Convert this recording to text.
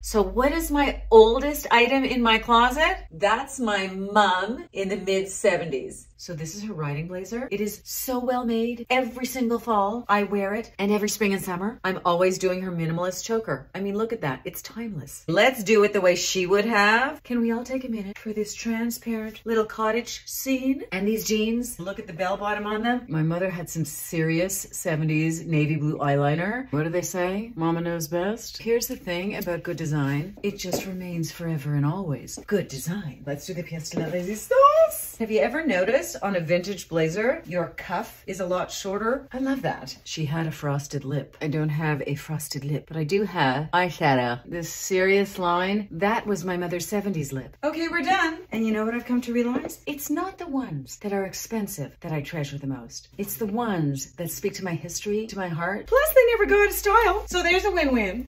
So what is my oldest item in my closet? That's my mom in the mid 70s. So this is her riding blazer. It is so well made. Every single fall, I wear it. And every spring and summer, I'm always doing her minimalist choker. I mean, look at that. It's timeless. Let's do it the way she would have. Can we all take a minute for this transparent little cottage scene? And these jeans, look at the bell bottom on them. My mother had some serious 70s navy blue eyeliner. What do they say? Mama knows best. Here's the thing about good design. It just remains forever and always. Good design. Let's do the pièce de la résistance. Have you ever noticed on a vintage blazer, your cuff is a lot shorter? I love that. She had a frosted lip. I don't have a frosted lip, but I do have eyeshadow. This serious line, that was my mother's 70s lip. Okay, we're done. And you know what I've come to realize? It's not the ones that are expensive that I treasure the most. It's the ones that speak to my history, to my heart. Plus, they never go out of style. So there's a win-win.